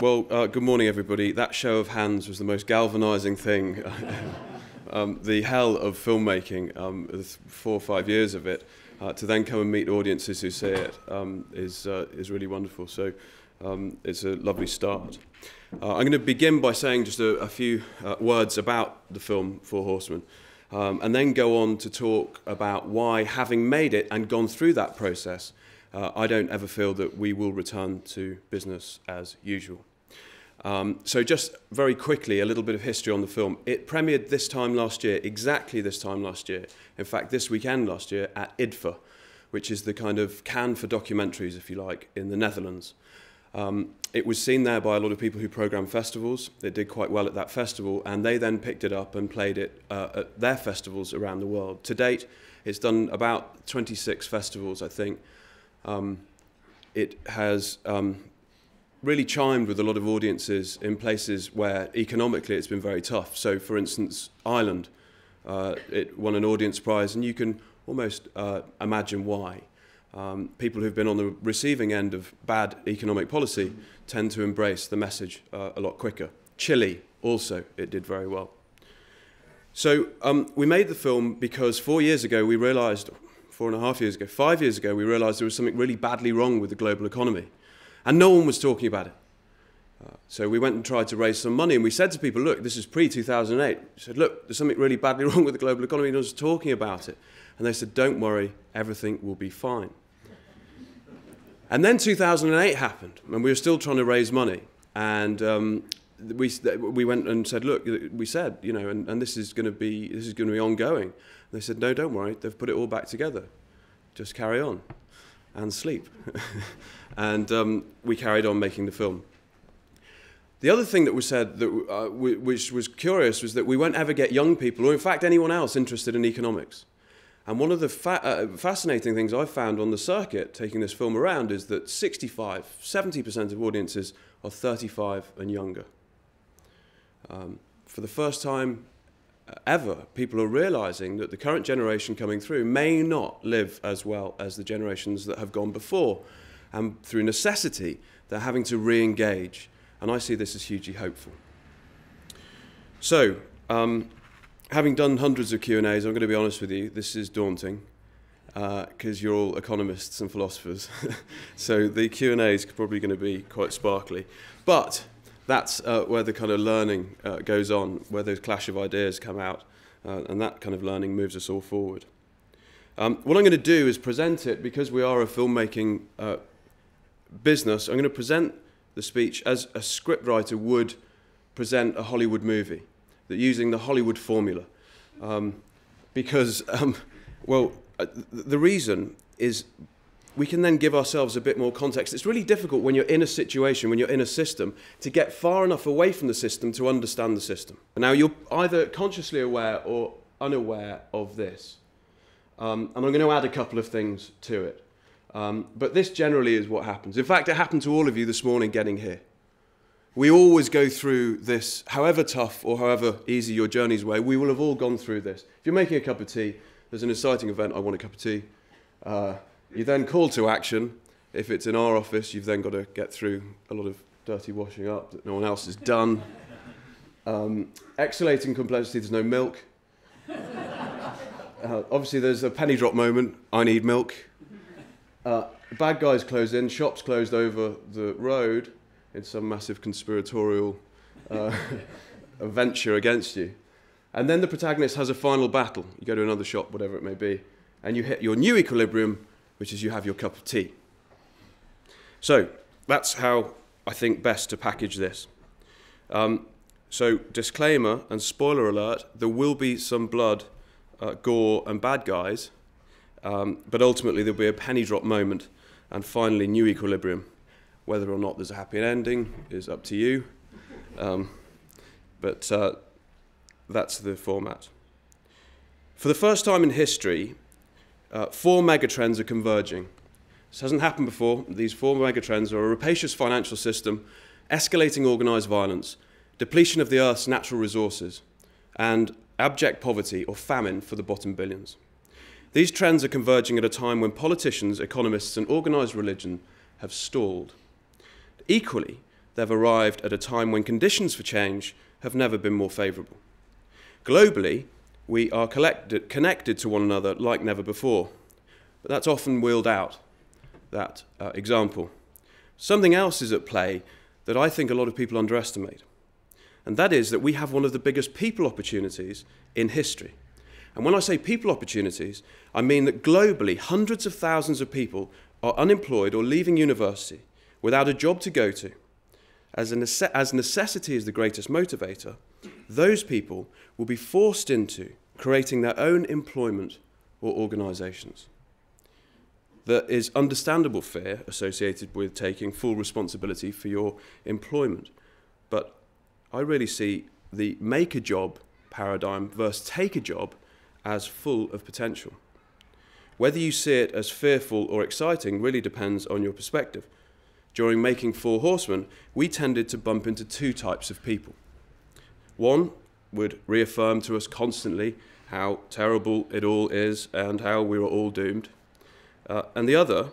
Well, uh, good morning, everybody. That show of hands was the most galvanizing thing. um, the hell of filmmaking, um, four or five years of it, uh, to then come and meet audiences who see it um, is, uh, is really wonderful. So um, it's a lovely start. Uh, I'm going to begin by saying just a, a few uh, words about the film Four Horsemen, um, and then go on to talk about why, having made it and gone through that process, uh, I don't ever feel that we will return to business as usual. Um, so just very quickly, a little bit of history on the film. It premiered this time last year, exactly this time last year. In fact, this weekend last year at IDFA, which is the kind of Cannes for documentaries, if you like, in the Netherlands. Um, it was seen there by a lot of people who program festivals. It did quite well at that festival, and they then picked it up and played it uh, at their festivals around the world. To date, it's done about 26 festivals, I think. Um, it has um, really chimed with a lot of audiences in places where economically it's been very tough. So, for instance, Ireland, uh, it won an audience prize, and you can almost uh, imagine why. Um, people who've been on the receiving end of bad economic policy tend to embrace the message uh, a lot quicker. Chile, also, it did very well. So um, we made the film because four years ago we realized, four and a half years ago, five years ago, we realized there was something really badly wrong with the global economy. And no one was talking about it. Uh, so we went and tried to raise some money, and we said to people, look, this is pre-2008. We said, look, there's something really badly wrong with the global economy, no one's talking about it. And they said, don't worry, everything will be fine. And then 2008 happened, and we were still trying to raise money. And um, we, we went and said, look, we said, you know, and, and this is going to be this is going to be ongoing. And they said, no, don't worry, they've put it all back together. Just carry on and sleep. and um, we carried on making the film. The other thing that was said, that, uh, which was curious, was that we won't ever get young people, or in fact anyone else, interested in economics. And one of the fa uh, fascinating things I've found on the circuit, taking this film around, is that 65, 70% of audiences are 35 and younger. Um, for the first time ever, people are realizing that the current generation coming through may not live as well as the generations that have gone before. And through necessity, they're having to re engage. And I see this as hugely hopeful. So, um, having done hundreds of Q&As, I'm going to be honest with you, this is daunting because uh, you're all economists and philosophers. so the Q&A is probably going to be quite sparkly. But that's uh, where the kind of learning uh, goes on, where those clash of ideas come out, uh, and that kind of learning moves us all forward. Um, what I'm going to do is present it because we are a filmmaking uh, business. I'm going to present the speech as a scriptwriter would present a Hollywood movie, that using the Hollywood formula. Um, because, um, well, uh, the reason is we can then give ourselves a bit more context. It's really difficult when you're in a situation, when you're in a system, to get far enough away from the system to understand the system. Now, you're either consciously aware or unaware of this. Um, and I'm going to add a couple of things to it. Um, but this generally is what happens. In fact, it happened to all of you this morning getting here. We always go through this, however tough or however easy your journey's way, we will have all gone through this. If you're making a cup of tea, there's an exciting event, I want a cup of tea. Uh, you then call to action. If it's in our office, you've then got to get through a lot of dirty washing up that no one else has done. Um, exhalating complexity, there's no milk. Uh, obviously, there's a penny drop moment. I need milk. Uh, bad guys close in, shops closed over the road in some massive conspiratorial uh, venture against you. And then the protagonist has a final battle. You go to another shop, whatever it may be, and you hit your new equilibrium which is you have your cup of tea. So that's how I think best to package this. Um, so, disclaimer and spoiler alert there will be some blood, uh, gore, and bad guys, um, but ultimately there'll be a penny drop moment and finally new equilibrium. Whether or not there's a happy ending is up to you, um, but uh, that's the format. For the first time in history, uh, four megatrends are converging. This hasn't happened before. These four megatrends are a rapacious financial system, escalating organized violence, depletion of the Earth's natural resources, and abject poverty or famine for the bottom billions. These trends are converging at a time when politicians, economists, and organized religion have stalled. Equally, they've arrived at a time when conditions for change have never been more favourable. Globally, we are connected to one another like never before, but that's often wheeled out, that uh, example. Something else is at play that I think a lot of people underestimate, and that is that we have one of the biggest people opportunities in history. And when I say people opportunities, I mean that globally, hundreds of thousands of people are unemployed or leaving university without a job to go to. As, nece- as necessity is the greatest motivator, those people will be forced into creating their own employment or organisations. There is understandable fear associated with taking full responsibility for your employment, but I really see the make a job paradigm versus take a job as full of potential. Whether you see it as fearful or exciting really depends on your perspective. During making Four Horsemen, we tended to bump into two types of people. One would reaffirm to us constantly how terrible it all is and how we were all doomed. Uh, and the other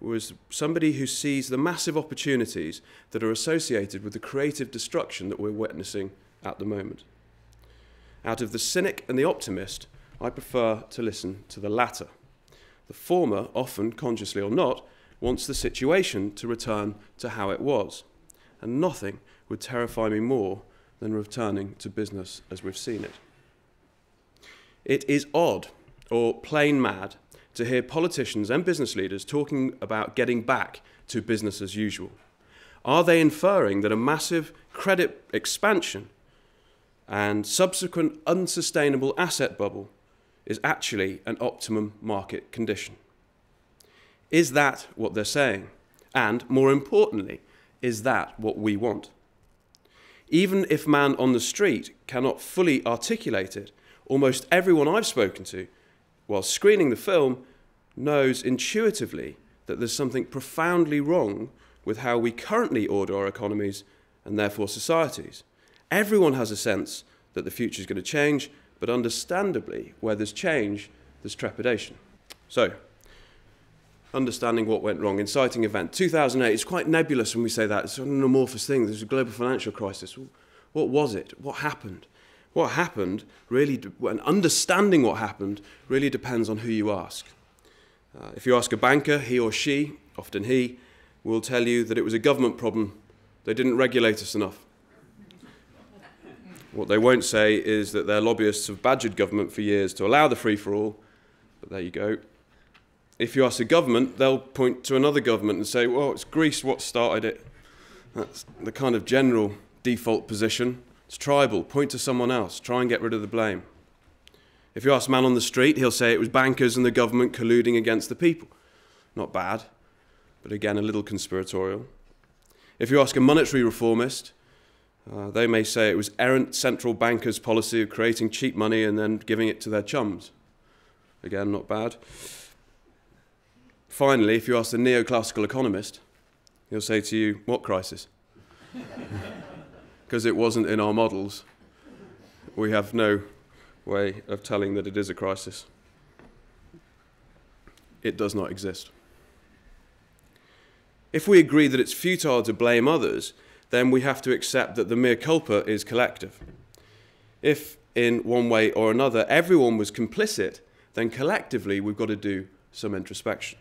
was somebody who sees the massive opportunities that are associated with the creative destruction that we're witnessing at the moment. Out of the cynic and the optimist, I prefer to listen to the latter. The former, often consciously or not, wants the situation to return to how it was. And nothing would terrify me more than returning to business as we've seen it. It is odd, or plain mad, to hear politicians and business leaders talking about getting back to business as usual. Are they inferring that a massive credit expansion and subsequent unsustainable asset bubble is actually an optimum market condition? Is that what they're saying? And more importantly, is that what we want? Even if man on the street cannot fully articulate it, almost everyone I've spoken to while screening the film knows intuitively that there's something profoundly wrong with how we currently order our economies and therefore societies. Everyone has a sense that the future is going to change, but understandably, where there's change, there's trepidation. So, understanding what went wrong, inciting event. 2008, it's quite nebulous when we say that. It's an amorphous thing. There's a global financial crisis. What was it? What happened? What happened really, and understanding what happened really depends on who you ask. Uh, if you ask a banker, he or she, often he, will tell you that it was a government problem. They didn't regulate us enough. What they won't say is that their lobbyists have badgered government for years to allow the free for all. But there you go. If you ask the government, they'll point to another government and say, well, it's Greece what started it. That's the kind of general default position. It's tribal. Point to someone else. Try and get rid of the blame. If you ask a man on the street, he'll say it was bankers and the government colluding against the people. Not bad, but again, a little conspiratorial. If you ask a monetary reformist, uh, they may say it was errant central bankers' policy of creating cheap money and then giving it to their chums. Again, not bad. Finally, if you ask the neoclassical economist, he'll say to you, What crisis? Because it wasn't in our models. We have no way of telling that it is a crisis. It does not exist. If we agree that it's futile to blame others, then we have to accept that the mea culpa is collective. If, in one way or another, everyone was complicit, then collectively we've got to do some introspection.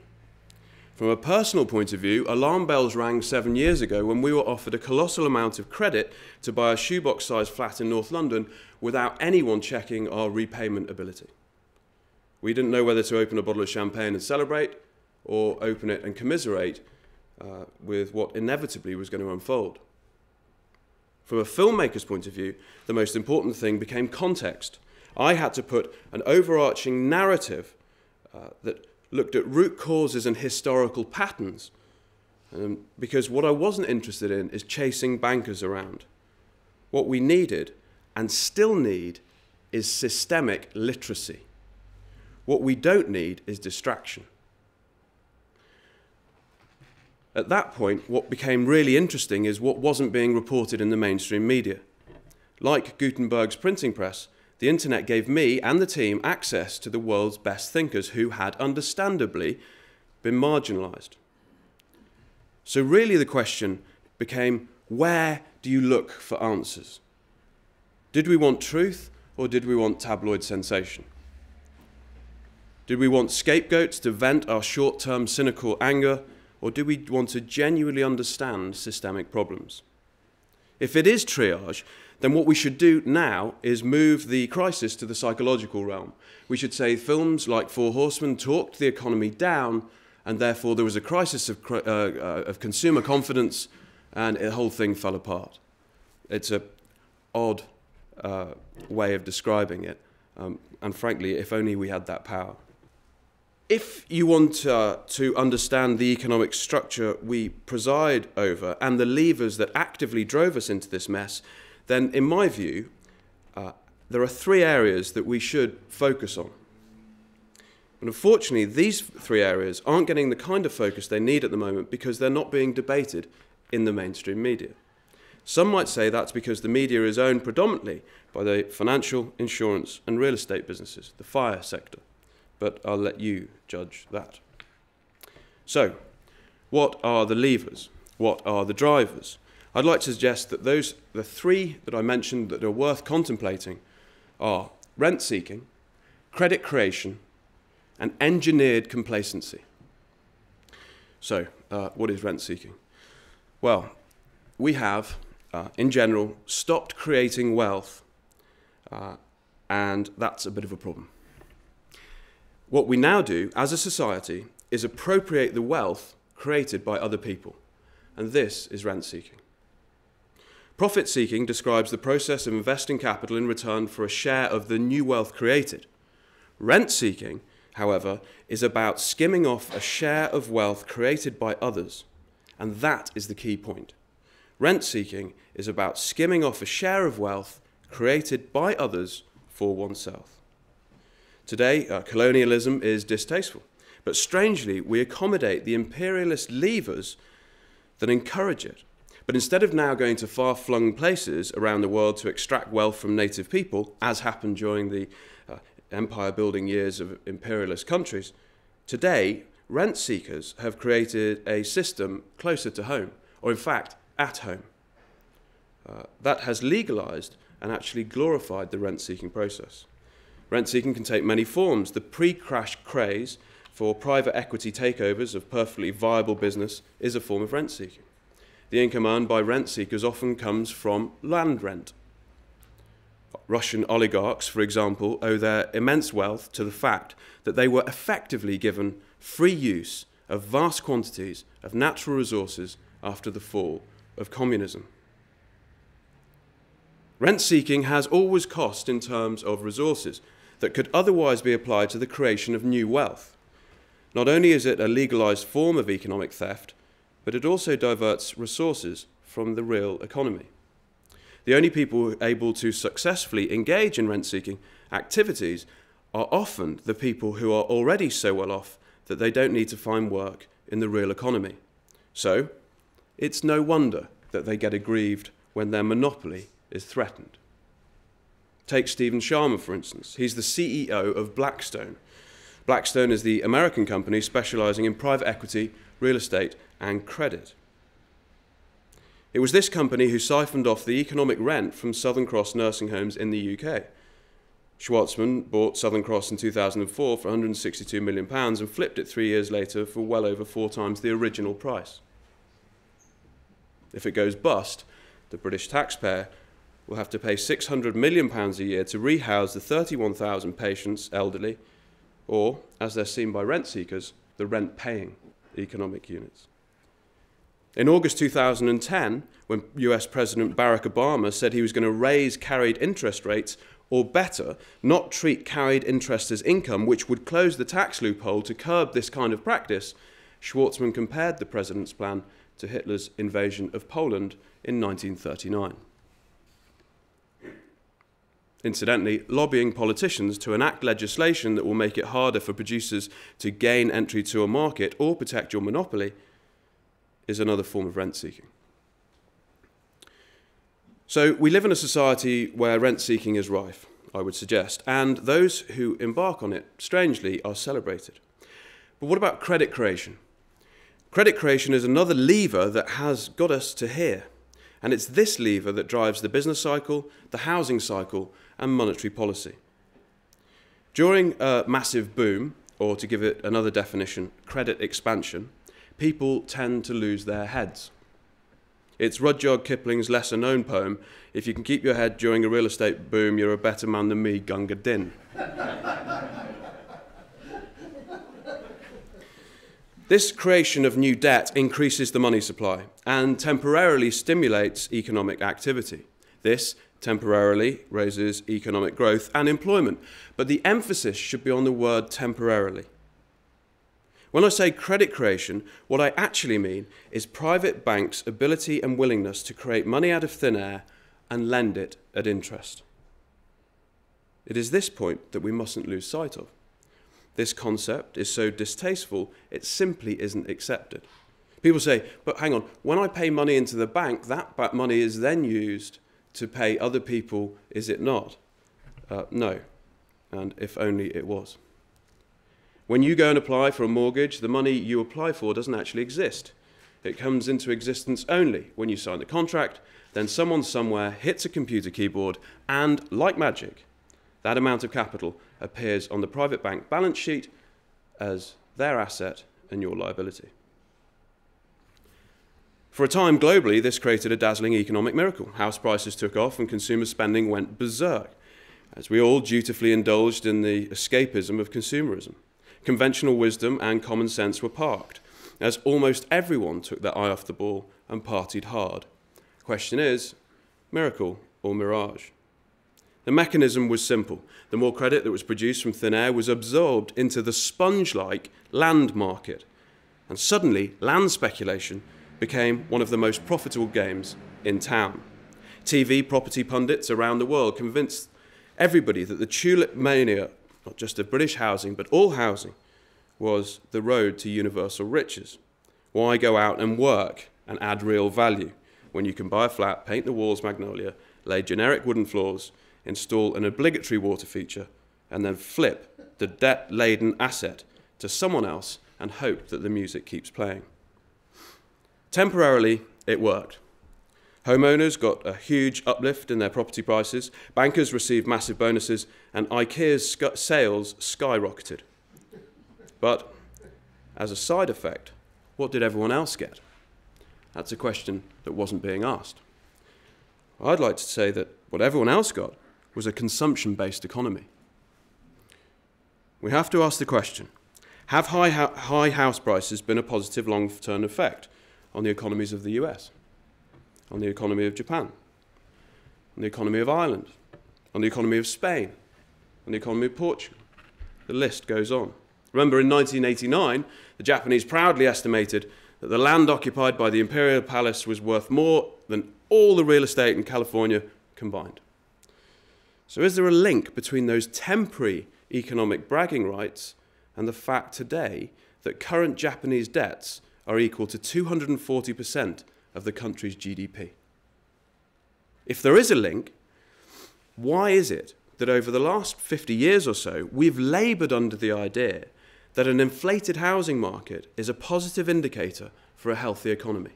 From a personal point of view, alarm bells rang seven years ago when we were offered a colossal amount of credit to buy a shoebox sized flat in North London without anyone checking our repayment ability. We didn't know whether to open a bottle of champagne and celebrate or open it and commiserate uh, with what inevitably was going to unfold. From a filmmaker's point of view, the most important thing became context. I had to put an overarching narrative uh, that looked at root causes and historical patterns. Um, because what I wasn't interested in is chasing bankers around. What we needed and still need is systemic literacy. What we don't need is distraction. At that point, what became really interesting is what wasn't being reported in the mainstream media. Like Gutenberg's printing press, the internet gave me and the team access to the world's best thinkers who had understandably been marginalized. So, really, the question became where do you look for answers? Did we want truth or did we want tabloid sensation? Did we want scapegoats to vent our short term cynical anger or do we want to genuinely understand systemic problems? If it is triage, then what we should do now is move the crisis to the psychological realm. We should say films like Four Horsemen talked the economy down, and therefore there was a crisis of, uh, uh, of consumer confidence, and the whole thing fell apart. It's an odd uh, way of describing it, um, and frankly, if only we had that power. If you want uh, to understand the economic structure we preside over and the levers that actively drove us into this mess, then in my view, uh, there are three areas that we should focus on. And unfortunately, these three areas aren't getting the kind of focus they need at the moment because they're not being debated in the mainstream media. Some might say that's because the media is owned predominantly by the financial, insurance, and real estate businesses, the fire sector but I'll let you judge that. So, what are the levers? What are the drivers? I'd like to suggest that those, the three that I mentioned that are worth contemplating are rent seeking, credit creation, and engineered complacency. So, uh, what is rent seeking? Well, we have, uh, in general, stopped creating wealth, uh, and that's a bit of a problem. What we now do as a society is appropriate the wealth created by other people, and this is rent seeking. Profit seeking describes the process of investing capital in return for a share of the new wealth created. Rent seeking, however, is about skimming off a share of wealth created by others, and that is the key point. Rent seeking is about skimming off a share of wealth created by others for oneself. Today, uh, colonialism is distasteful, but strangely, we accommodate the imperialist levers that encourage it. But instead of now going to far flung places around the world to extract wealth from native people, as happened during the uh, empire building years of imperialist countries, today rent seekers have created a system closer to home, or in fact, at home. Uh, that has legalized and actually glorified the rent seeking process. Rent seeking can take many forms. The pre crash craze for private equity takeovers of perfectly viable business is a form of rent seeking. The income earned by rent seekers often comes from land rent. Russian oligarchs, for example, owe their immense wealth to the fact that they were effectively given free use of vast quantities of natural resources after the fall of communism. Rent seeking has always cost in terms of resources that could otherwise be applied to the creation of new wealth. Not only is it a legalized form of economic theft, but it also diverts resources from the real economy. The only people able to successfully engage in rent seeking activities are often the people who are already so well off that they don't need to find work in the real economy. So, it's no wonder that they get aggrieved when their monopoly is threatened. Take Stephen Schwarzman, for instance. He's the CEO of Blackstone. Blackstone is the American company specializing in private equity, real estate, and credit. It was this company who siphoned off the economic rent from Southern Cross nursing homes in the UK. Schwarzman bought Southern Cross in 2004 for 162 million pounds and flipped it 3 years later for well over 4 times the original price. If it goes bust, the British taxpayer will have to pay £600 million a year to rehouse the 31,000 patients, elderly, or, as they're seen by rent seekers, the rent paying economic units. In August 2010, when US President Barack Obama said he was going to raise carried interest rates, or better, not treat carried interest as income, which would close the tax loophole to curb this kind of practice, Schwarzman compared the president's plan to Hitler's invasion of Poland in 1939 incidentally, lobbying politicians to enact legislation that will make it harder for producers to gain entry to a market or protect your monopoly is another form of rent seeking. So, we live in a society where rent seeking is rife, I would suggest, and those who embark on it, strangely, are celebrated. But what about credit creation? Credit creation is another lever that has got us to here. And it's this lever that drives the business cycle, the housing cycle, and monetary policy. During a massive boom, or to give it another definition, credit expansion, people tend to lose their heads. It's Rudyard Kipling's lesser known poem, If you can keep your head during a real estate boom, you're a better man than me, Gunga Din. this creation of new debt increases the money supply and temporarily stimulates economic activity. This temporarily raises economic growth and employment, but the emphasis should be on the word temporarily. When I say credit creation, what I actually mean is private banks' ability and willingness to create money out of thin air and lend it at interest. It is this point that we mustn't lose sight of. This concept is so distasteful, it simply isn't accepted. People say, but hang on, when I pay money into the bank, that money is then used to pay other people, is it not? Uh, no, and if only it was. When you go and apply for a mortgage, the money you apply for doesn't actually exist. It comes into existence only when you sign the contract, then someone somewhere hits a computer keyboard, and like magic, that amount of capital appears on the private bank balance sheet as their asset and your liability. For a time globally, this created a dazzling economic miracle. House prices took off and consumer spending went berserk, as we all dutifully indulged in the escapism of consumerism conventional wisdom and common sense were parked, as almost everyone took their eye off the ball and partied hard. Question is miracle or mirage? The mechanism was simple. The more credit that was produced from thin air was absorbed into the sponge like land market. And suddenly, land speculation became one of the most profitable games in town. TV property pundits around the world convinced everybody that the tulip mania not just of British housing, but all housing, was the road to universal riches. Why go out and work and add real value when you can buy a flat, paint the walls magnolia, lay generic wooden floors, install an obligatory water feature, and then flip the debt laden asset to someone else and hope that the music keeps playing? Temporarily, it worked. Homeowners got a huge uplift in their property prices, bankers received massive bonuses, and IKEA's sales skyrocketed. But as a side effect, what did everyone else get? That's a question that wasn't being asked. I'd like to say that what everyone else got was a consumption based economy. We have to ask the question Have high, high house prices been a positive long term effect on the economies of the US? on the economy of Japan, on the economy of Ireland, on the economy of Spain, on the economy of Portugal. The list goes on. Remember, in 1989, the Japanese proudly estimated that the land occupied by the imperial palace was worth more than all the real estate in California combined. So, is there a link between those temporary economic bragging rights and the fact today that current Japanese debts are equal to 240% of the country's GDP. If there is a link, why is it that over the last 50 years or so, we've laboured under the idea that an inflated housing market is a positive indicator for a healthy economy?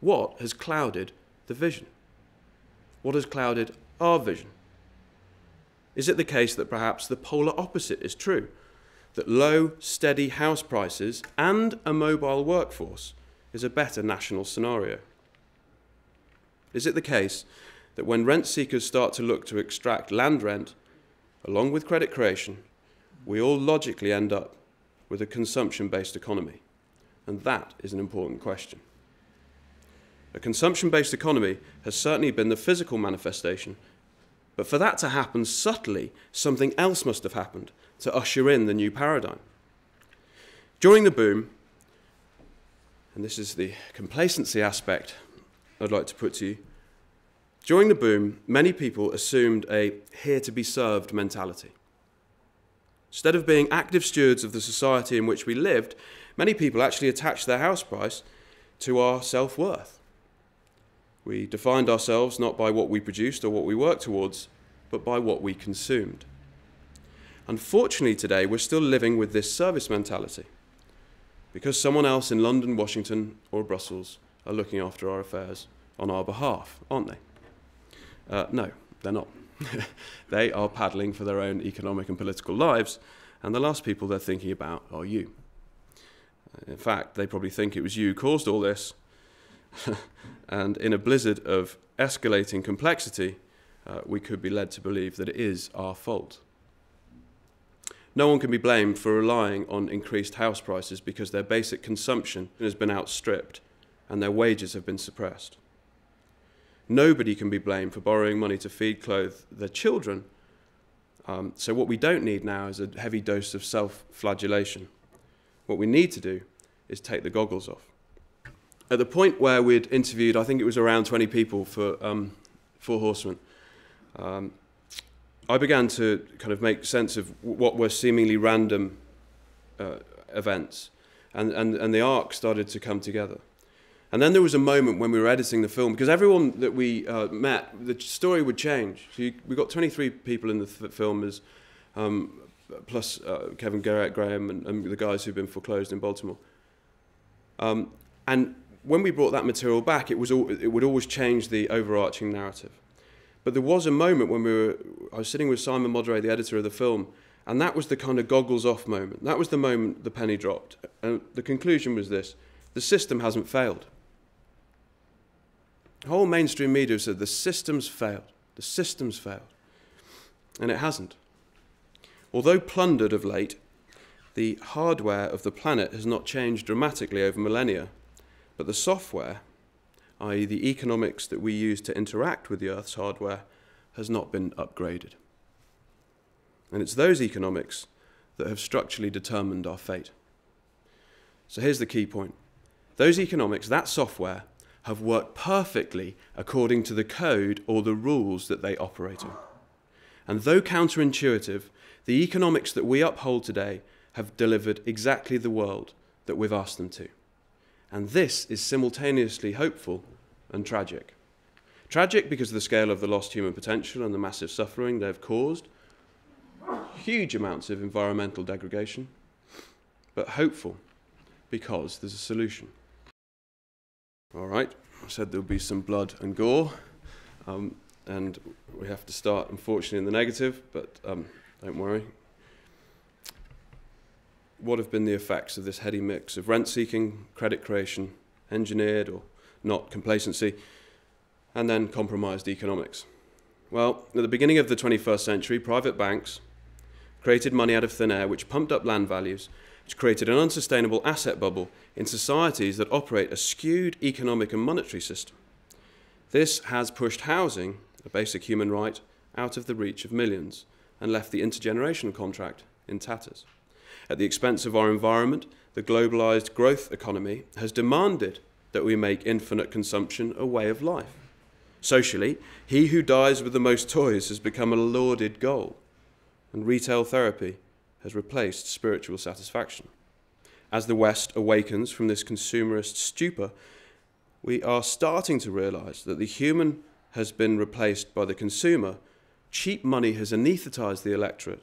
What has clouded the vision? What has clouded our vision? Is it the case that perhaps the polar opposite is true? That low, steady house prices and a mobile workforce is a better national scenario? Is it the case that when rent seekers start to look to extract land rent, along with credit creation, we all logically end up with a consumption based economy? And that is an important question. A consumption based economy has certainly been the physical manifestation, but for that to happen subtly, something else must have happened to usher in the new paradigm. During the boom, and this is the complacency aspect I'd like to put to you. During the boom, many people assumed a here to be served mentality. Instead of being active stewards of the society in which we lived, many people actually attached their house price to our self worth. We defined ourselves not by what we produced or what we worked towards, but by what we consumed. Unfortunately, today we're still living with this service mentality because someone else in London, Washington, or Brussels are looking after our affairs on our behalf, aren't they? Uh, no, they're not. they are paddling for their own economic and political lives, and the last people they're thinking about are you. In fact, they probably think it was you caused all this, and in a blizzard of escalating complexity, uh, we could be led to believe that it is our fault. No one can be blamed for relying on increased house prices because their basic consumption has been outstripped and their wages have been suppressed. Nobody can be blamed for borrowing money to feed, clothe their children. Um, so, what we don't need now is a heavy dose of self flagellation. What we need to do is take the goggles off. At the point where we'd interviewed, I think it was around 20 people for um, Four Horsemen, um, I began to kind of make sense of what were seemingly random uh, events, and, and, and the arc started to come together. And then there was a moment when we were editing the film, because everyone that we uh, met, the story would change. So you, we got 23 people in the th- film, as, um, plus uh, Kevin Garrett Graham and, and, the guys who've been foreclosed in Baltimore. Um, and when we brought that material back, it, was all, it would always change the overarching narrative. But there was a moment when we were, I was sitting with Simon Moderay, the editor of the film, and that was the kind of goggles off moment. That was the moment the penny dropped. And the conclusion was this the system hasn't failed. The whole mainstream media said the system's failed. The system's failed. And it hasn't. Although plundered of late, the hardware of the planet has not changed dramatically over millennia, but the software, i.e., the economics that we use to interact with the Earth's hardware, has not been upgraded. And it's those economics that have structurally determined our fate. So here's the key point those economics, that software, have worked perfectly according to the code or the rules that they operate in. And though counterintuitive, the economics that we uphold today have delivered exactly the world that we've asked them to. And this is simultaneously hopeful and tragic. Tragic because of the scale of the lost human potential and the massive suffering they've caused, huge amounts of environmental degradation, but hopeful because there's a solution. All right, I said there'll be some blood and gore, um, and we have to start, unfortunately, in the negative, but um, don't worry. What have been the effects of this heady mix of rent seeking, credit creation, engineered or not complacency, and then compromised economics? Well, at the beginning of the 21st century, private banks created money out of thin air, which pumped up land values which created an unsustainable asset bubble in societies that operate a skewed economic and monetary system. This has pushed housing, a basic human right, out of the reach of millions and left the intergenerational contract in tatters. At the expense of our environment, the globalized growth economy has demanded that we make infinite consumption a way of life. Socially, he who dies with the most toys has become a lauded goal, and retail therapy has replaced spiritual satisfaction. As the West awakens from this consumerist stupor, we are starting to realize that the human has been replaced by the consumer. Cheap money has anesthetized the electorate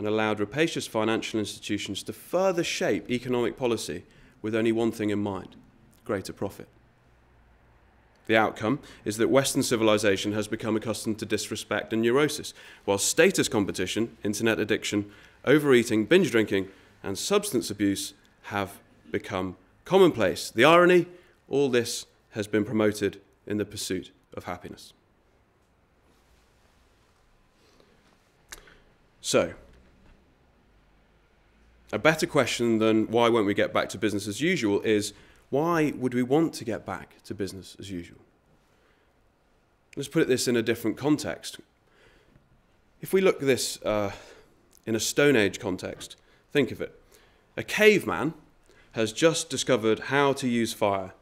and allowed rapacious financial institutions to further shape economic policy with only one thing in mind greater profit. The outcome is that Western civilization has become accustomed to disrespect and neurosis, while status competition, internet addiction, overeating, binge drinking, and substance abuse have become commonplace. The irony all this has been promoted in the pursuit of happiness. So, a better question than why won't we get back to business as usual is why would we want to get back to business as usual? Let's put this in a different context. If we look at this uh, in a Stone Age context. Think of it. A caveman has just discovered how to use fire,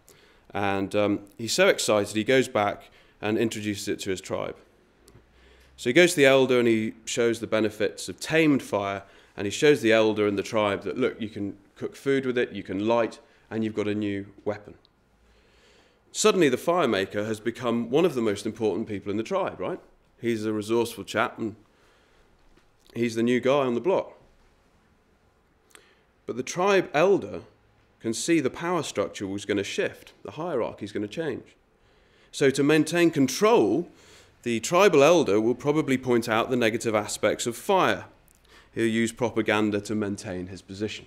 and um, he's so excited he goes back and introduces it to his tribe. So he goes to the elder and he shows the benefits of tamed fire, and he shows the elder and the tribe that look, you can cook food with it, you can light, and you've got a new weapon. Suddenly, the fire maker has become one of the most important people in the tribe, right? He's a resourceful chap and he's the new guy on the block. But the tribe elder can see the power structure was going to shift, the hierarchy is going to change. So, to maintain control, the tribal elder will probably point out the negative aspects of fire. He'll use propaganda to maintain his position.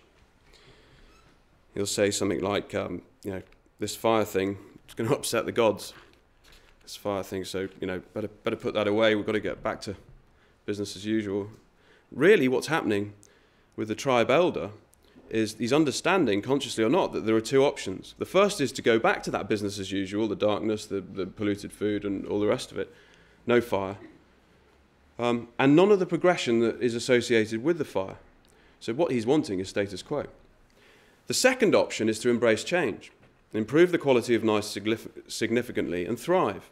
He'll say something like, um, you know, this fire thing is going to upset the gods. This fire thing, so, you know, better, better put that away. We've got to get back to business as usual. Really, what's happening with the tribe elder is he's understanding, consciously or not, that there are two options. The first is to go back to that business as usual, the darkness, the, the polluted food, and all the rest of it. No fire. Um, and none of the progression that is associated with the fire. So, what he's wanting is status quo. The second option is to embrace change, improve the quality of life significantly, and thrive.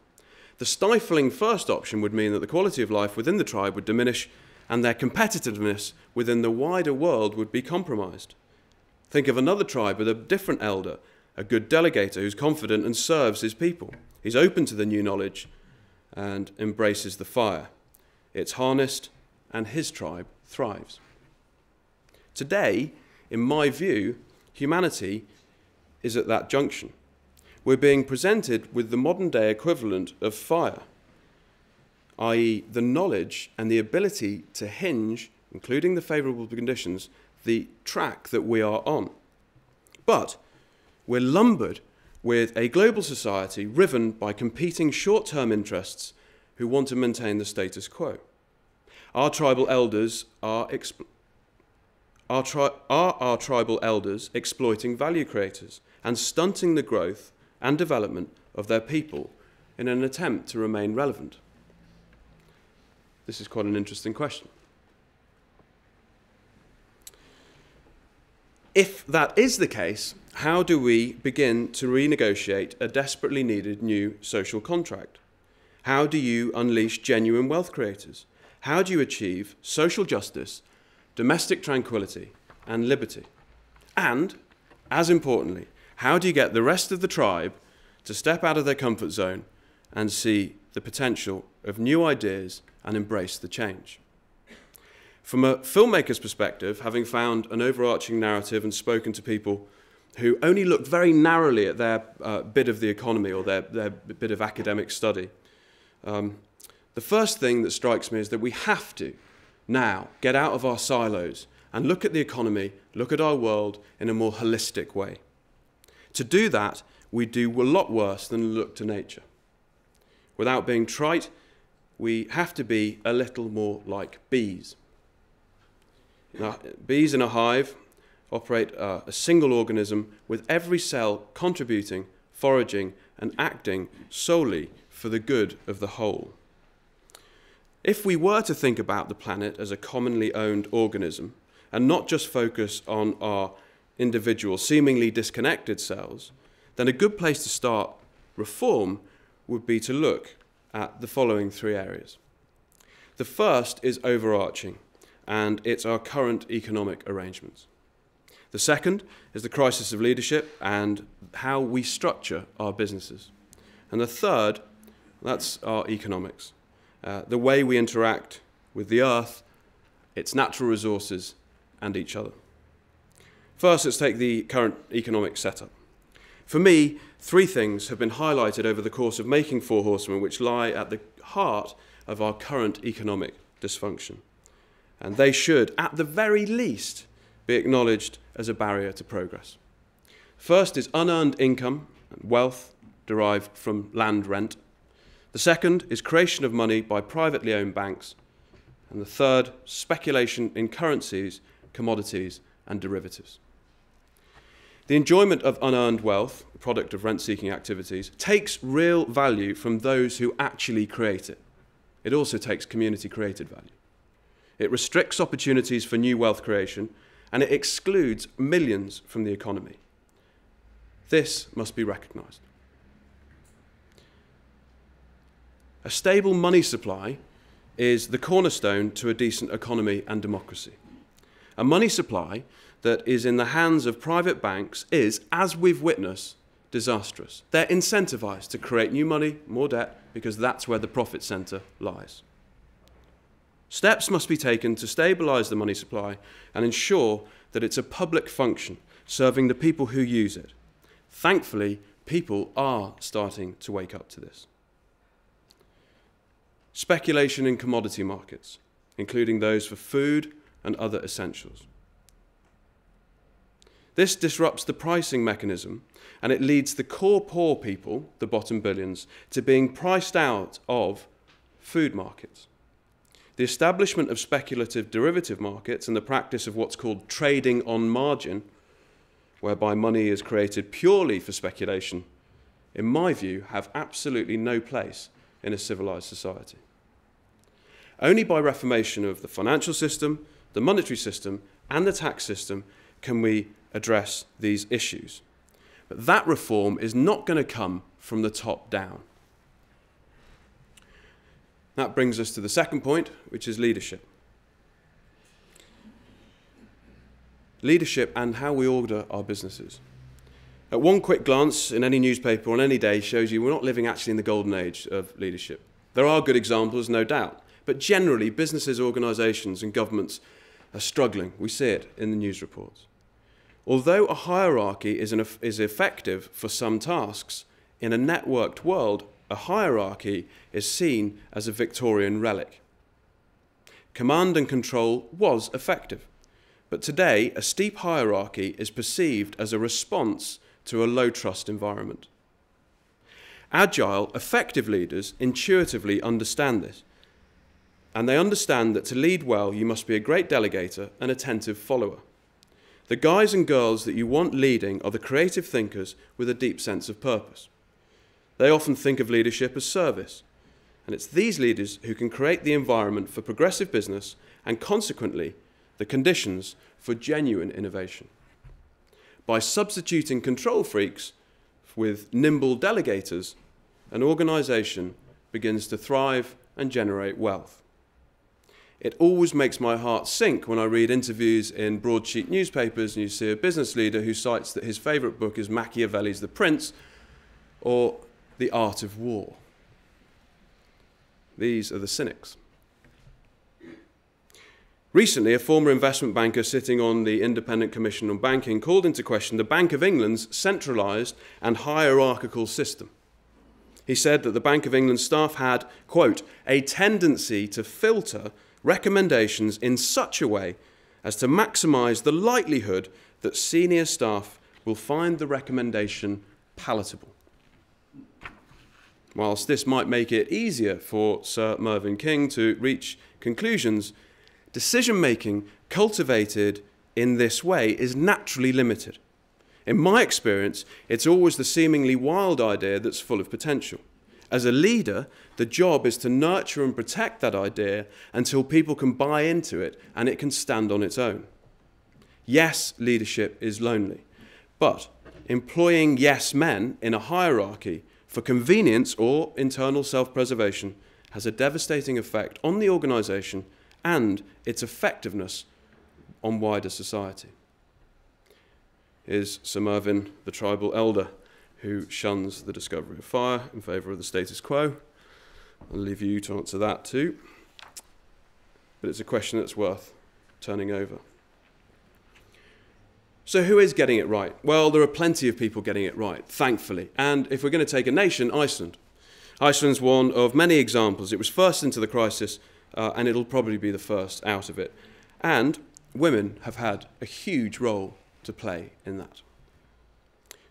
The stifling first option would mean that the quality of life within the tribe would diminish and their competitiveness within the wider world would be compromised. Think of another tribe with a different elder, a good delegator who's confident and serves his people. He's open to the new knowledge and embraces the fire. It's harnessed, and his tribe thrives. Today, in my view, humanity is at that junction. We're being presented with the modern day equivalent of fire, i.e., the knowledge and the ability to hinge, including the favourable conditions, the track that we are on. But we're lumbered with a global society riven by competing short term interests who want to maintain the status quo. Our tribal elders are, are, tri- are our tribal elders exploiting value creators and stunting the growth and development of their people in an attempt to remain relevant? This is quite an interesting question. If that is the case, how do we begin to renegotiate a desperately needed new social contract? How do you unleash genuine wealth creators? How do you achieve social justice, domestic tranquility, and liberty? And, as importantly, how do you get the rest of the tribe to step out of their comfort zone and see the potential of new ideas and embrace the change? From a filmmaker's perspective, having found an overarching narrative and spoken to people who only looked very narrowly at their uh, bit of the economy or their, their bit of academic study, um, the first thing that strikes me is that we have to now get out of our silos and look at the economy, look at our world in a more holistic way. To do that, we do a lot worse than look to nature. Without being trite, we have to be a little more like bees. Now, bees in a hive operate uh, a single organism with every cell contributing, foraging, and acting solely for the good of the whole. If we were to think about the planet as a commonly owned organism and not just focus on our individual, seemingly disconnected cells, then a good place to start reform would be to look at the following three areas. The first is overarching and it's our current economic arrangements. The second is the crisis of leadership and how we structure our businesses. And the third, that's our economics, uh, the way we interact with the earth, its natural resources, and each other. First, let's take the current economic setup. For me, three things have been highlighted over the course of making Four Horsemen, which lie at the heart of our current economic dysfunction and they should, at the very least, be acknowledged as a barrier to progress. First is unearned income and wealth derived from land rent. The second is creation of money by privately owned banks. And the third, speculation in currencies, commodities, and derivatives. The enjoyment of unearned wealth, the product of rent seeking activities, takes real value from those who actually create it. It also takes community created value. It restricts opportunities for new wealth creation, and it excludes millions from the economy. This must be recognised. A stable money supply is the cornerstone to a decent economy and democracy. A money supply that is in the hands of private banks is, as we've witnessed, disastrous. They're incentivized to create new money, more debt, because that's where the profit centre lies. Steps must be taken to stabilise the money supply and ensure that it's a public function serving the people who use it. Thankfully, people are starting to wake up to this. Speculation in commodity markets, including those for food and other essentials. This disrupts the pricing mechanism and it leads the core poor people, the bottom billions, to being priced out of food markets. The establishment of speculative derivative markets and the practice of what's called trading on margin, whereby money is created purely for speculation, in my view, have absolutely no place in a civilized society. Only by reformation of the financial system, the monetary system, and the tax system can we address these issues. But that reform is not going to come from the top down. That brings us to the second point, which is leadership. Leadership and how we order our businesses. At one quick glance in any newspaper on any day shows you we're not living actually in the golden age of leadership. There are good examples, no doubt, but generally businesses, organisations, and governments are struggling. We see it in the news reports. Although a hierarchy is, an, is effective for some tasks, in a networked world, a hierarchy is seen as a Victorian relic. Command and control was effective, but today a steep hierarchy is perceived as a response to a low trust environment. Agile, effective leaders intuitively understand this, and they understand that to lead well, you must be a great delegator and attentive follower. The guys and girls that you want leading are the creative thinkers with a deep sense of purpose. They often think of leadership as service, and it's these leaders who can create the environment for progressive business and consequently the conditions for genuine innovation. By substituting control freaks with nimble delegators, an organization begins to thrive and generate wealth. It always makes my heart sink when I read interviews in broadsheet newspapers and you see a business leader who cites that his favourite book is Machiavelli's The Prince or The Art of War. These are the cynics. Recently, a former investment banker sitting on the Independent Commission on Banking called into question the Bank of England's centralised and hierarchical system. He said that the Bank of England staff had, quote, a tendency to filter recommendations in such a way as to maximise the likelihood that senior staff will find the recommendation palatable. Whilst this might make it easier for Sir Mervyn King to reach conclusions, decision making cultivated in this way is naturally limited. In my experience, it's always the seemingly wild idea that's full of potential. As a leader, the job is to nurture and protect that idea until people can buy into it and it can stand on its own. Yes, leadership is lonely, but employing yes men in a hierarchy for convenience or internal self preservation has a devastating effect on the organisation and its effectiveness on wider society. Is Sir Mervyn the tribal elder? who shuns the discovery of fire in favour of the status quo. I'll leave you to answer that too. But it's a question that's worth turning over. So, who is getting it right? Well, there are plenty of people getting it right, thankfully. And if we're going to take a nation, Iceland. Iceland's one of many examples. It was first into the crisis, uh, and it'll probably be the first out of it. And women have had a huge role to play in that.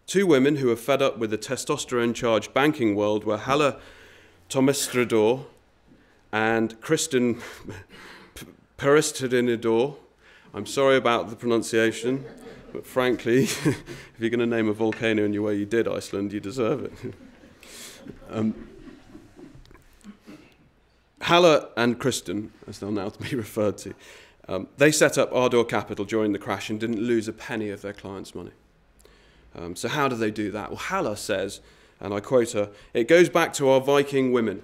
Two women who are fed up with the testosterone charged banking world were Halla Tomistrádóttir and Kristen Peristadinidor. I'm sorry about the pronunciation, but frankly, if you're going to name a volcano in your way you did Iceland, you deserve it. um, Halla and Kristen, as they'll now be referred to, um, they set up Audur Capital during the crash and didn't lose a penny of their clients' money. Um, so, how do they do that? Well, Halla says, and I quote her, it goes back to our Viking women.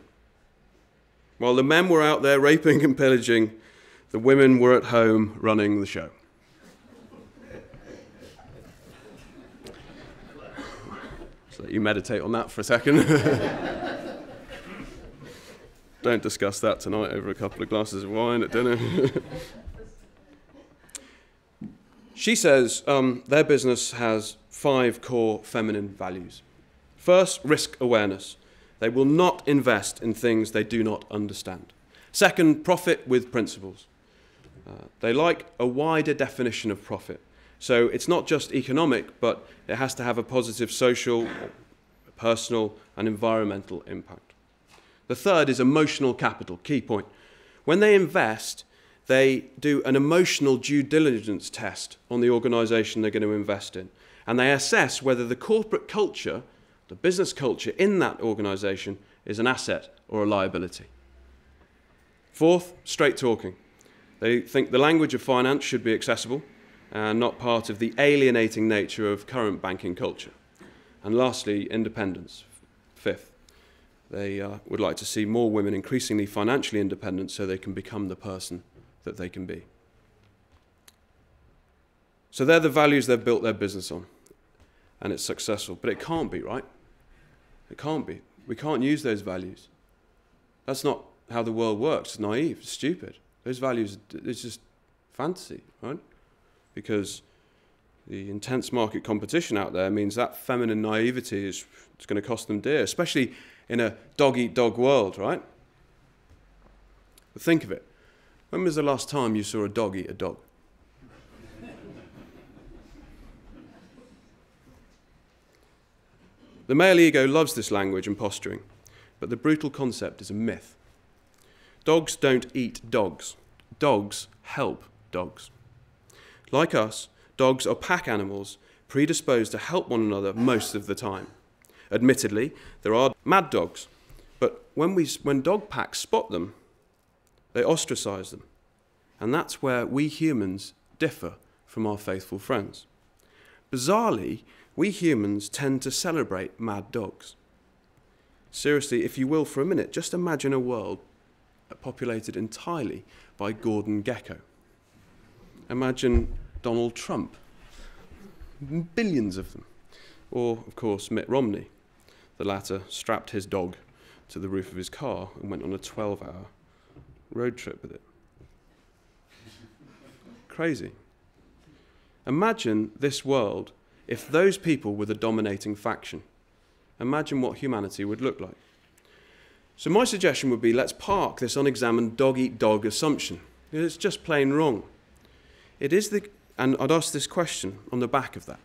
While the men were out there raping and pillaging, the women were at home running the show. So, let you meditate on that for a second. Don't discuss that tonight over a couple of glasses of wine at dinner. she says um, their business has five core feminine values. First, risk awareness. They will not invest in things they do not understand. Second, profit with principles. Uh, they like a wider definition of profit. So it's not just economic, but it has to have a positive social, personal, and environmental impact. The third is emotional capital, key point. When they invest, they do an emotional due diligence test on the organization they're going to invest in. And they assess whether the corporate culture, the business culture in that organization, is an asset or a liability. Fourth, straight talking. They think the language of finance should be accessible and not part of the alienating nature of current banking culture. And lastly, independence. Fifth, they uh, would like to see more women increasingly financially independent so they can become the person that they can be. So they're the values they've built their business on, and it's successful. But it can't be, right? It can't be. We can't use those values. That's not how the world works. It's naive, it's stupid. Those values, it's just fantasy, right? Because the intense market competition out there means that feminine naivety is it's going to cost them dear, especially in a dog eat dog world, right? But think of it. When was the last time you saw a dog eat a dog? The male ego loves this language and posturing, but the brutal concept is a myth. Dogs don't eat dogs. Dogs help dogs. Like us, dogs are pack animals predisposed to help one another most of the time. Admittedly, there are mad dogs, but when, we, when dog packs spot them, they ostracize them. And that's where we humans differ from our faithful friends. Bizarrely, we humans tend to celebrate mad dogs. Seriously, if you will, for a minute, just imagine a world populated entirely by Gordon Gekko. Imagine Donald Trump, billions of them. Or, of course, Mitt Romney. The latter strapped his dog to the roof of his car and went on a 12 hour road trip with it. Crazy. Imagine this world if those people were the dominating faction. Imagine what humanity would look like. So, my suggestion would be let's park this unexamined dog eat dog assumption. It's just plain wrong. It is the, and I'd ask this question on the back of that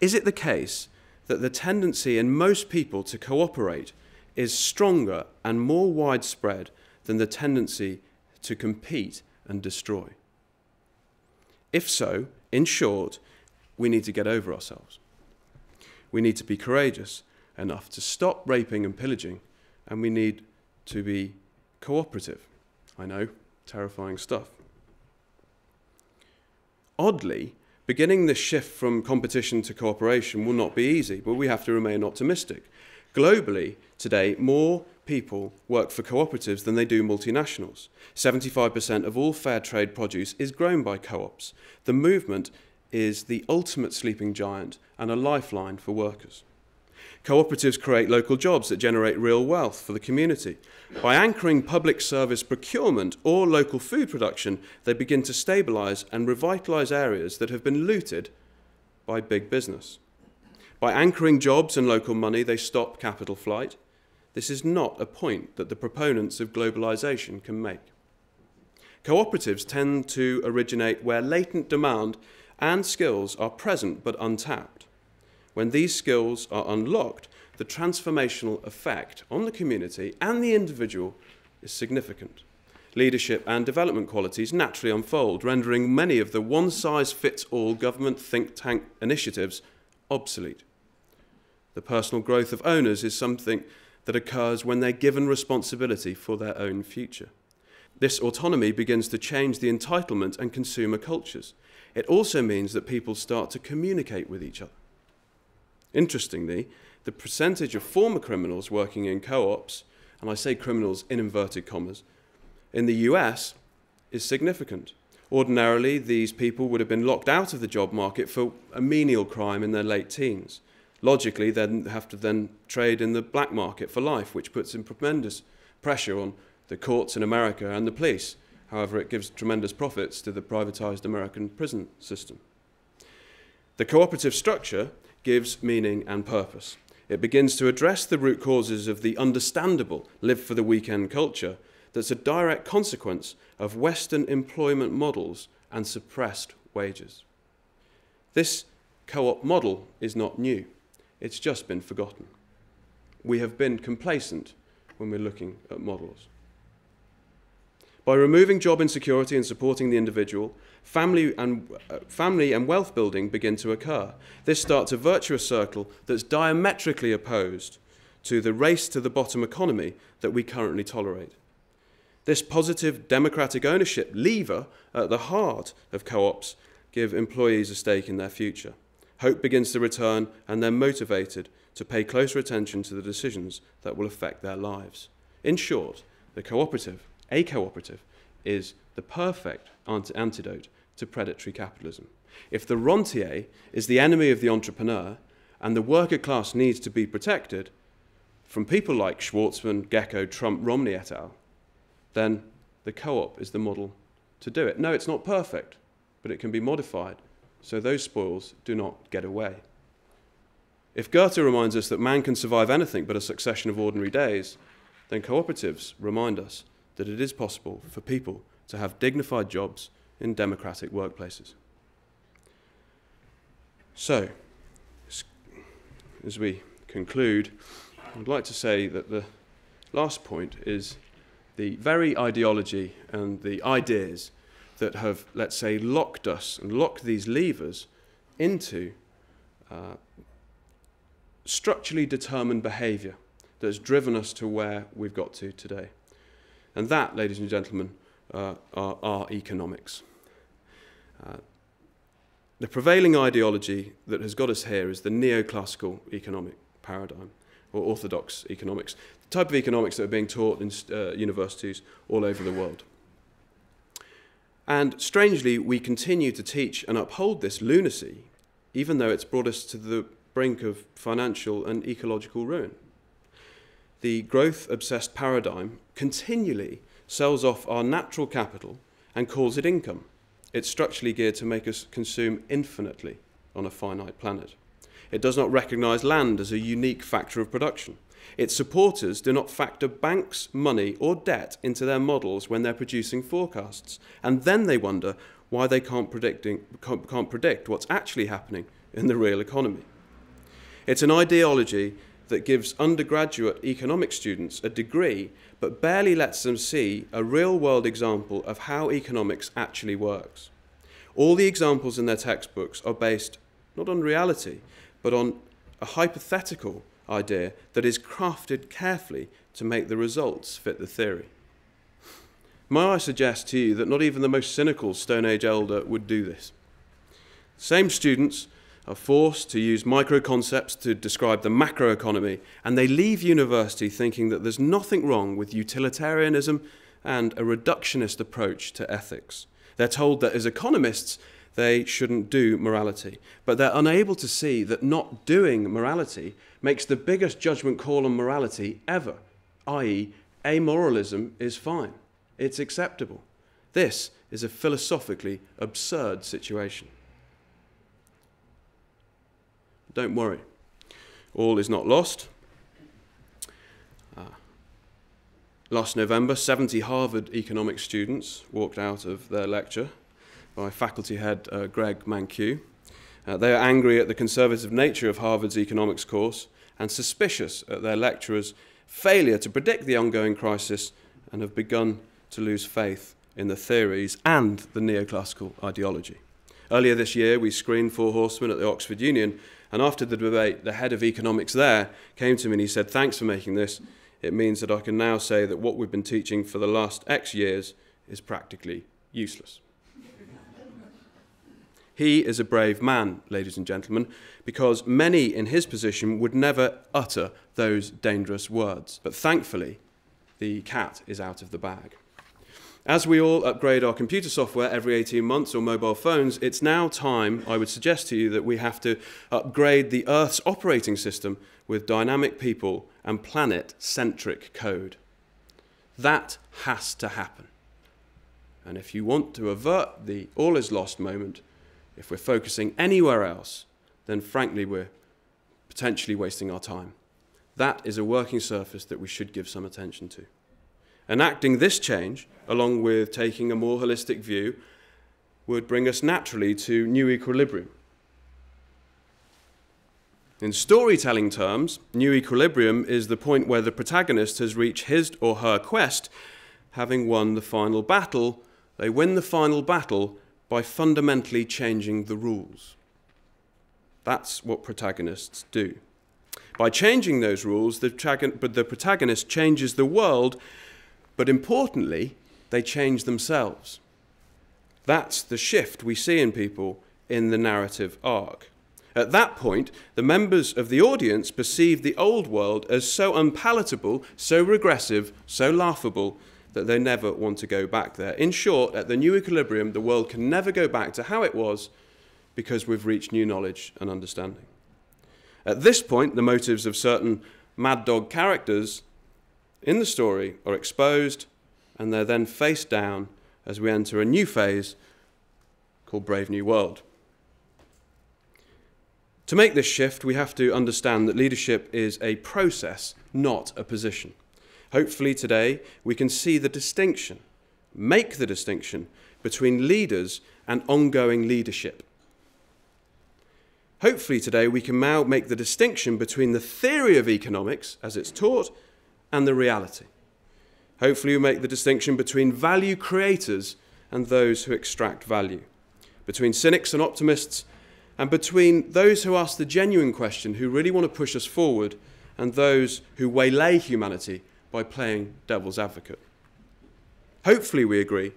Is it the case that the tendency in most people to cooperate is stronger and more widespread than the tendency to compete and destroy? If so, in short, we need to get over ourselves. We need to be courageous enough to stop raping and pillaging and we need to be cooperative. I know, terrifying stuff. Oddly, beginning this shift from competition to cooperation will not be easy, but we have to remain optimistic. Globally, today, more people work for cooperatives than they do multinationals. 75% of all fair trade produce is grown by co ops. The movement is the ultimate sleeping giant and a lifeline for workers. Cooperatives create local jobs that generate real wealth for the community. By anchoring public service procurement or local food production, they begin to stabilise and revitalise areas that have been looted by big business. By anchoring jobs and local money, they stop capital flight. This is not a point that the proponents of globalisation can make. Cooperatives tend to originate where latent demand and skills are present but untapped. When these skills are unlocked, the transformational effect on the community and the individual is significant. Leadership and development qualities naturally unfold, rendering many of the one size fits all government think tank initiatives obsolete. The personal growth of owners is something that occurs when they're given responsibility for their own future. This autonomy begins to change the entitlement and consumer cultures. It also means that people start to communicate with each other. Interestingly, the percentage of former criminals working in co ops, and I say criminals in inverted commas, in the US is significant. Ordinarily, these people would have been locked out of the job market for a menial crime in their late teens. Logically, they'd have to then trade in the black market for life, which puts in tremendous pressure on the courts in America and the police. However, it gives tremendous profits to the privatized American prison system. The cooperative structure gives meaning and purpose. It begins to address the root causes of the understandable live for the weekend culture that's a direct consequence of Western employment models and suppressed wages. This co op model is not new, it's just been forgotten. We have been complacent when we're looking at models. By removing job insecurity and supporting the individual, family and, uh, family and wealth building begin to occur. This starts a virtuous circle that's diametrically opposed to the race to the bottom economy that we currently tolerate. This positive democratic ownership lever at the heart of co ops give employees a stake in their future. Hope begins to return, and they're motivated to pay closer attention to the decisions that will affect their lives. In short, the cooperative, a cooperative, is the perfect antidote to predatory capitalism. If the rentier is the enemy of the entrepreneur and the worker class needs to be protected from people like Schwarzman, Gekko, Trump, Romney et al., then the co op is the model to do it. No, it's not perfect, but it can be modified so those spoils do not get away. If Goethe reminds us that man can survive anything but a succession of ordinary days, then cooperatives remind us that it is possible for people to have dignified jobs in democratic workplaces. So, as we conclude, I'd like to say that the last point is the very ideology and the ideas that have, let's say, locked us and locked these levers into uh, structurally determined behaviour that has driven us to where we've got to today. And that, ladies and gentlemen, uh, are, are, economics. Uh, the prevailing ideology that has got us here is the neoclassical economic paradigm, or orthodox economics, the type of economics that are being taught in uh, universities all over the world. And strangely, we continue to teach and uphold this lunacy, even though it's brought us to the brink of financial and ecological ruin. The growth obsessed paradigm continually sells off our natural capital and calls it income. It's structurally geared to make us consume infinitely on a finite planet. It does not recognize land as a unique factor of production. Its supporters do not factor banks' money or debt into their models when they're producing forecasts, and then they wonder why they can't, can't, can't predict what's actually happening in the real economy. It's an ideology that gives undergraduate economic students a degree but barely lets them see a real world example of how economics actually works. All the examples in their textbooks are based not on reality, but on a hypothetical idea that is crafted carefully to make the results fit the theory. May I suggest to you that not even the most cynical Stone Age elder would do this? Same students are forced to use micro concepts to describe the macro economy, and they leave university thinking that there's nothing wrong with utilitarianism and a reductionist approach to ethics. They're told that as economists, they shouldn't do morality. But they're unable to see that not doing morality makes the biggest judgment call on morality ever, i.e., amoralism is fine, it's acceptable. This is a philosophically absurd situation. Don't worry, all is not lost. Uh, last November, 70 Harvard economics students walked out of their lecture by faculty head uh, Greg Mankiw. Uh, they are angry at the conservative nature of Harvard's economics course and suspicious at their lecturers' failure to predict the ongoing crisis and have begun to lose faith in the theories and the neoclassical ideology. Earlier this year, we screened Four Horsemen at the Oxford Union, and after the debate, the head of economics there came to me and he said, Thanks for making this. It means that I can now say that what we've been teaching for the last X years is practically useless. He is a brave man, ladies and gentlemen, because many in his position would never utter those dangerous words. But thankfully, the cat is out of the bag. As we all upgrade our computer software every 18 months or mobile phones, it's now time, I would suggest to you, that we have to upgrade the Earth's operating system with dynamic people and planet centric code. That has to happen. And if you want to avert the all is lost moment, if we're focusing anywhere else, then frankly, we're potentially wasting our time. That is a working surface that we should give some attention to. Enacting this change, along with taking a more holistic view, would bring us naturally to new equilibrium. In storytelling terms, new equilibrium is the point where the protagonist has reached his or her quest, having won the final battle. They win the final battle by fundamentally changing the rules. That's what protagonists do. By changing those rules, the, the protagonist changes the world, but importantly, they change themselves. That's the shift we see in people in the narrative arc. At that point, the members of the audience perceive the old world as so unpalatable, so regressive, so laughable, that they never want to go back there. In short, at the new equilibrium, the world can never go back to how it was because we've reached new knowledge and understanding. At this point, the motives of certain mad dog characters in the story are exposed and they're then faced down as we enter a new phase called Brave New World. To make this shift, we have to understand that leadership is a process, not a position. Hopefully, today we can see the distinction, make the distinction between leaders and ongoing leadership. Hopefully, today we can now make the distinction between the theory of economics as it's taught and the reality. Hopefully, we make the distinction between value creators and those who extract value, between cynics and optimists, and between those who ask the genuine question, who really want to push us forward, and those who waylay humanity by playing devil's advocate. Hopefully, we agree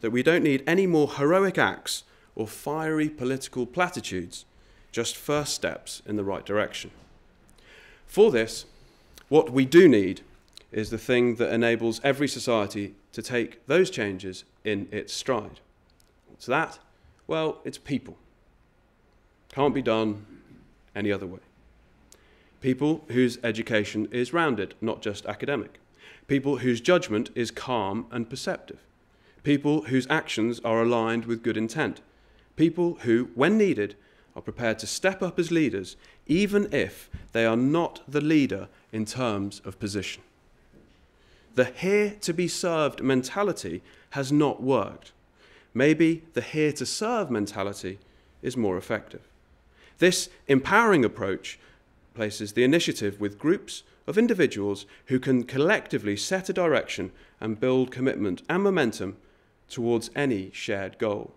that we don't need any more heroic acts or fiery political platitudes, just first steps in the right direction. For this, what we do need is the thing that enables every society to take those changes in its stride. What's that? Well, it's people. Can't be done any other way. People whose education is rounded, not just academic. People whose judgment is calm and perceptive. People whose actions are aligned with good intent. People who, when needed, are prepared to step up as leaders, even if they are not the leader in terms of position. The here to be served mentality has not worked. Maybe the here to serve mentality is more effective. This empowering approach places the initiative with groups of individuals who can collectively set a direction and build commitment and momentum towards any shared goal.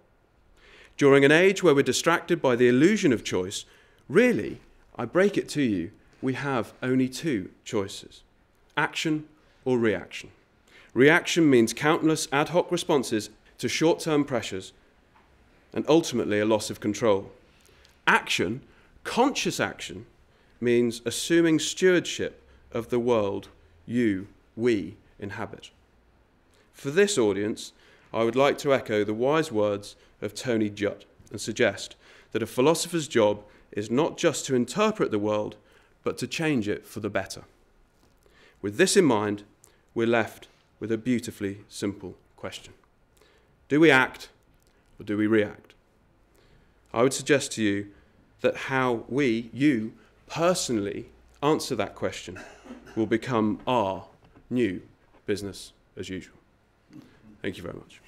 During an age where we're distracted by the illusion of choice, really, I break it to you, we have only two choices action or reaction. Reaction means countless ad hoc responses to short term pressures and ultimately a loss of control. Action, conscious action, means assuming stewardship of the world you, we inhabit. For this audience, I would like to echo the wise words of Tony Judt and suggest that a philosopher's job is not just to interpret the world, but to change it for the better. With this in mind, we're left with a beautifully simple question Do we act or do we react? I would suggest to you that how we, you, personally answer that question will become our new business as usual. Thank you very much.